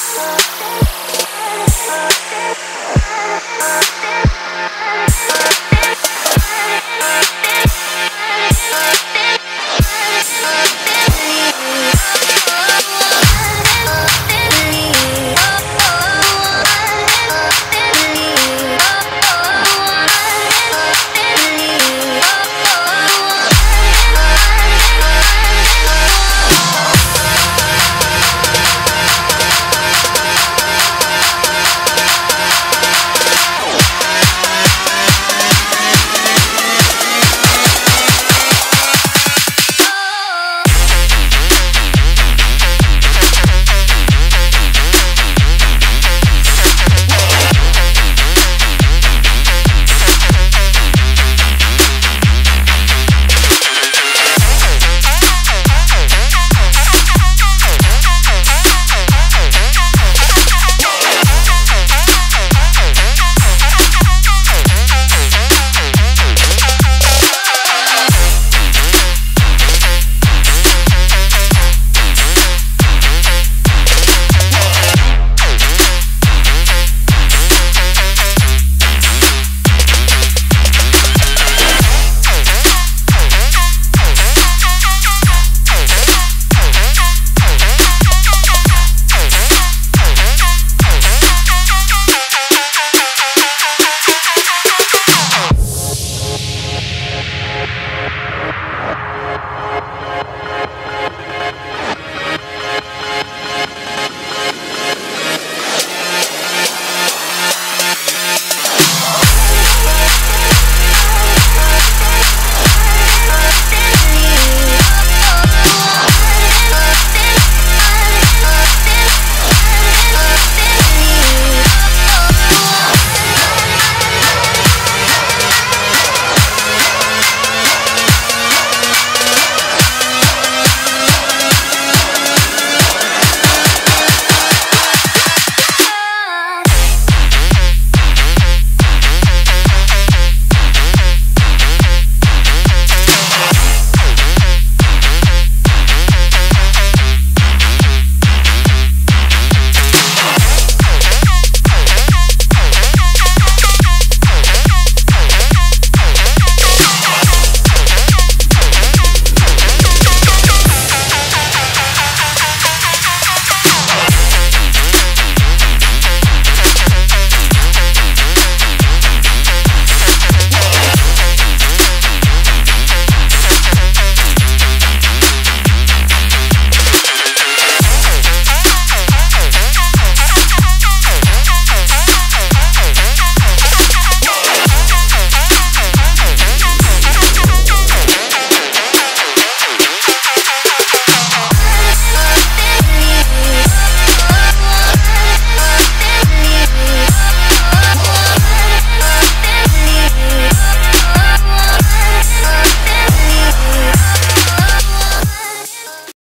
this.